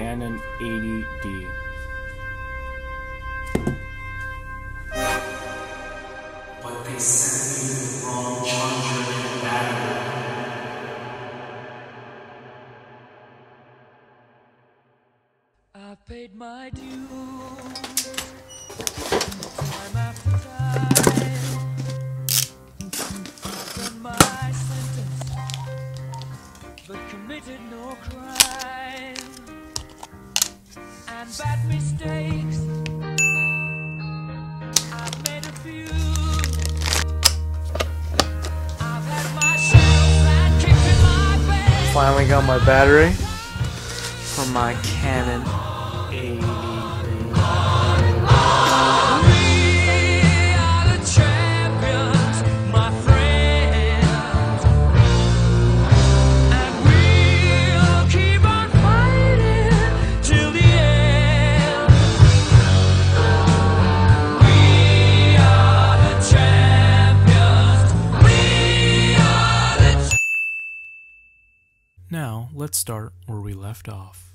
Canon 80D. But they sent me the wrong charger and battery. I paid my dues. Time after time. Done my sentence, but committed no crime. And bad mistakes. I've made a few. I've had my shells in my bed. Finally got my battery for my Canon 80D. Now, let's start where we left off.